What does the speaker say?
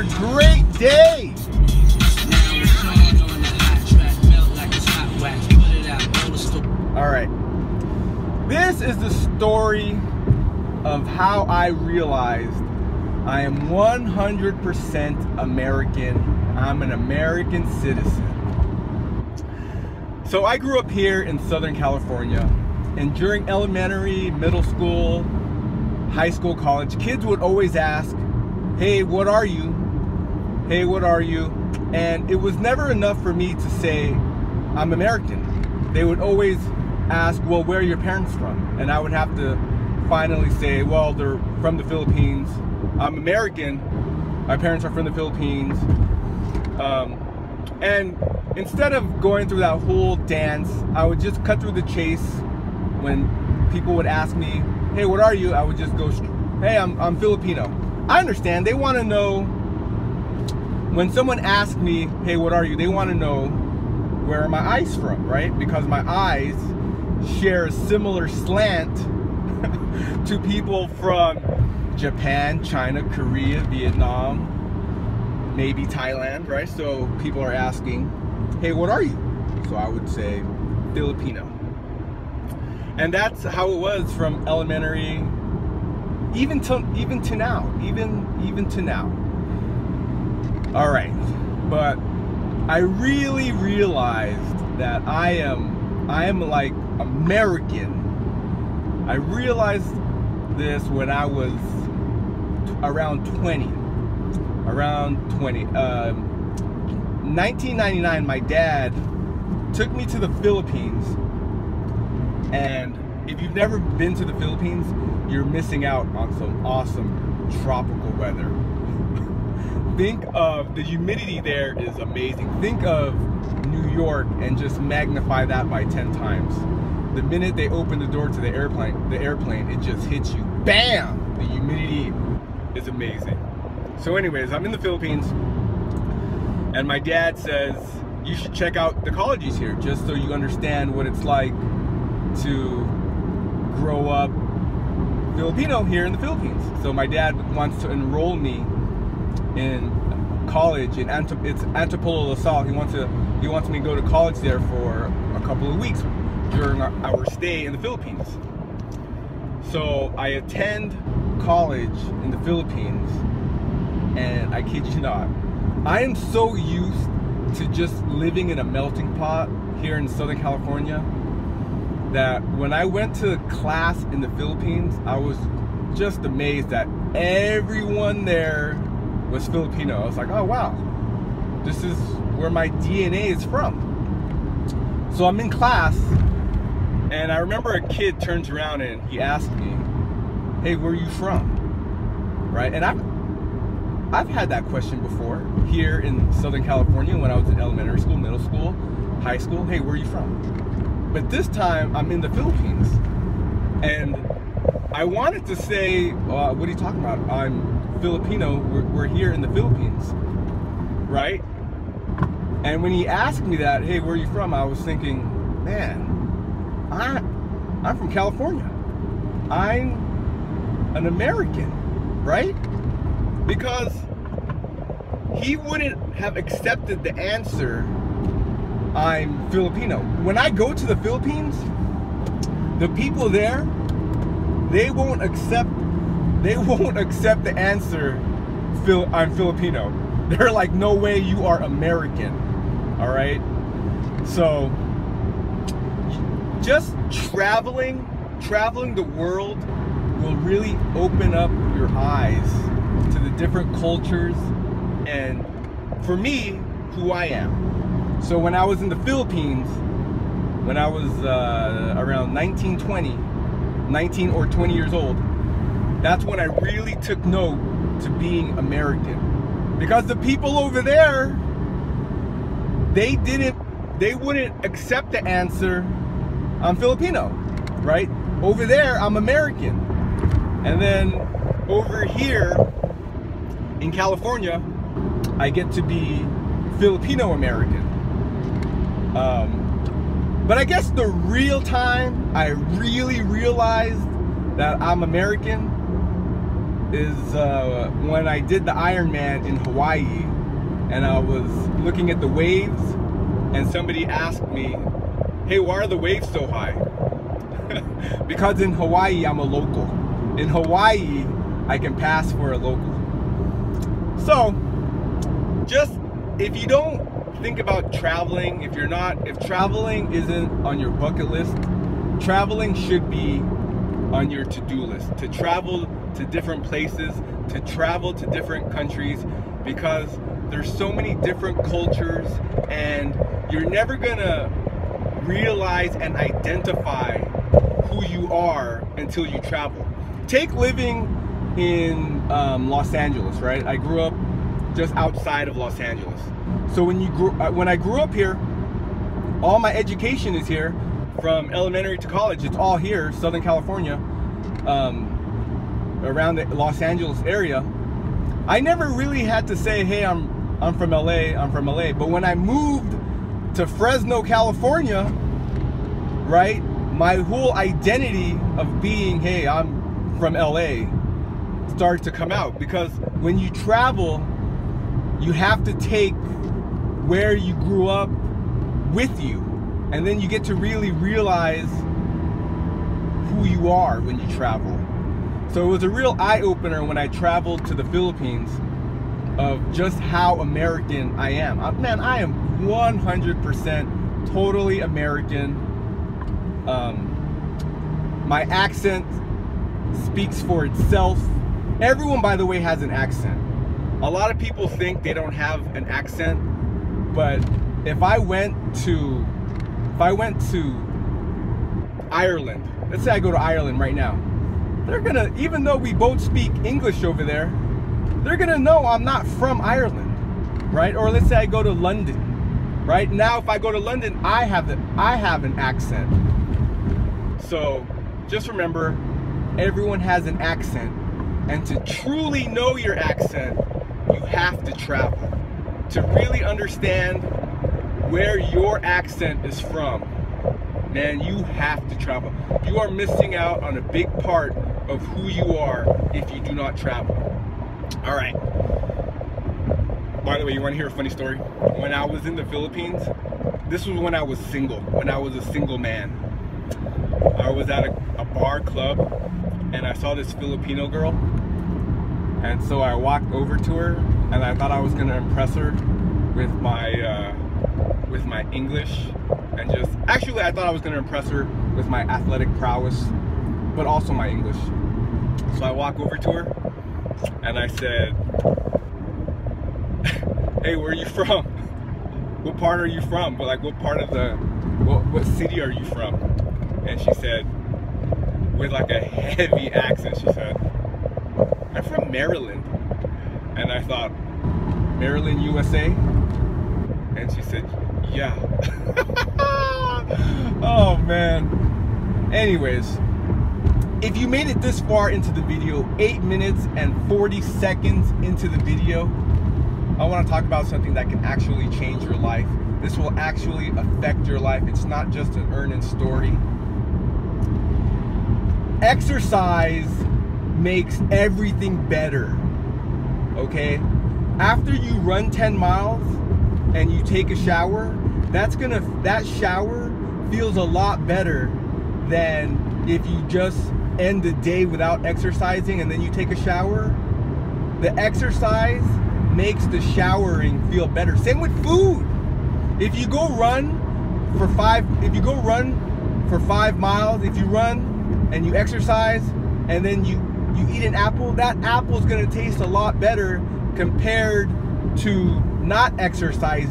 another great day. All right. This is the story of how I realized I am 100% American. I'm an American citizen. So I grew up here in Southern California, and during elementary, middle school, high school, college, kids would always ask, hey, what are you? Hey, what are you? And it was never enough for me to say, I'm American. They would always ask, well, where are your parents from? And I would have to finally say, well, they're from the Philippines. I'm American. My parents are from the Philippines. Um, and instead of going through that whole dance, I would just cut through the chase when people would ask me, hey, what are you? I would just go, hey, I'm, I'm Filipino. I understand. They want to know, when someone asks me, hey, what are you? They want to know where are my eyes from, right? Because my eyes share a similar slant to people from Japan, China, Korea, Vietnam, maybe Thailand, right? So people are asking, hey, what are you? So I would say Filipino. And that's how it was from elementary even to even to now, even even to now. All right. But I really realized that I am I am like American. I realized this when I was around 20. Around 20. Uh, 1999, my dad took me to the Philippines. And if you've never been to the Philippines, you're missing out on some awesome tropical weather. Think of the humidity there is amazing. Think of New York and just magnify that by 10 times. The minute they open the door to the airplane, the airplane, it just hits you. Bam! The humidity is amazing. So anyways, I'm in the Philippines and my dad says, you should check out the colleges here just so you understand what it's like to grow up Filipino here in the Philippines. So my dad wants to enroll me in college in Antip it's Antipolo LaSalle. He wants to he wants me to go to college there for a couple of weeks during our, our stay in the Philippines. So I attend college in the Philippines and I kid you not, I am so used to just living in a melting pot here in Southern California that when I went to class in the Philippines, I was just amazed that everyone there was Filipino. I was like, oh wow, this is where my DNA is from. So I'm in class, and I remember a kid turns around and he asked me, hey, where are you from? Right? And I've, I've had that question before here in Southern California when I was in elementary school, middle school, high school. Hey, where are you from? But this time I'm in the Philippines. And I wanted to say, uh, what are you talking about? I'm Filipino. We're, we're here in the Philippines, right? And when he asked me that, hey, where are you from? I was thinking, man, I, I'm from California. I'm an American, right? Because he wouldn't have accepted the answer, I'm Filipino. When I go to the Philippines, the people there, they won't accept, they won't accept the answer, Phil, I'm Filipino. They're like, no way you are American, all right? So, just traveling, traveling the world will really open up your eyes to the different cultures and for me, who I am. So when I was in the Philippines, when I was uh, around 19, 20, 19 or 20 years old, that's when I really took note to being American. Because the people over there, they didn't, they wouldn't accept the answer, I'm Filipino, right? Over there, I'm American. And then over here in California, I get to be Filipino American. Um, but I guess the real time I really realized that I'm American is uh, when I did the Ironman in Hawaii and I was looking at the waves and somebody asked me, hey, why are the waves so high? because in Hawaii, I'm a local. In Hawaii, I can pass for a local. So, just if you don't think about traveling, if you're not, if traveling isn't on your bucket list, traveling should be on your to-do list. To travel to different places, to travel to different countries, because there's so many different cultures and you're never gonna realize and identify who you are until you travel. Take living in um, Los Angeles, right? I grew up just outside of Los Angeles. So when you grew, uh, when I grew up here, all my education is here, from elementary to college. It's all here, Southern California, um, around the Los Angeles area. I never really had to say, "Hey, I'm I'm from LA. I'm from LA." But when I moved to Fresno, California, right, my whole identity of being, "Hey, I'm from LA," started to come out because when you travel, you have to take where you grew up with you. And then you get to really realize who you are when you travel. So it was a real eye opener when I traveled to the Philippines of just how American I am. Man, I am 100% totally American. Um, my accent speaks for itself. Everyone, by the way, has an accent. A lot of people think they don't have an accent, but if I went to, if I went to Ireland, let's say I go to Ireland right now, they're gonna, even though we both speak English over there, they're gonna know I'm not from Ireland, right? Or let's say I go to London, right? Now, if I go to London, I have the, I have an accent. So just remember, everyone has an accent, and to truly know your accent, you have to travel. To really understand where your accent is from, man, you have to travel. You are missing out on a big part of who you are if you do not travel. All right. By the way, you want to hear a funny story? When I was in the Philippines, this was when I was single, when I was a single man. I was at a, a bar club and I saw this Filipino girl and so I walked over to her and I thought I was gonna impress her with my uh, with my English and just actually I thought I was gonna impress her with my athletic prowess but also my English. So I walk over to her and I said hey where are you from? What part are you from? But like what part of the what, what city are you from? And she said with like a heavy accent she said I'm from Maryland. And I thought, Maryland, USA? And she said, yeah. oh man. Anyways, if you made it this far into the video, 8 minutes and 40 seconds into the video, I want to talk about something that can actually change your life. This will actually affect your life. It's not just an Ernan story. Exercise makes everything better. Okay? After you run 10 miles and you take a shower, that's gonna that shower feels a lot better than if you just end the day without exercising and then you take a shower. The exercise makes the showering feel better. Same with food. If you go run for five, if you go run for five miles, if you run and you exercise and then you you eat an apple, that apple is going to taste a lot better compared to not exercising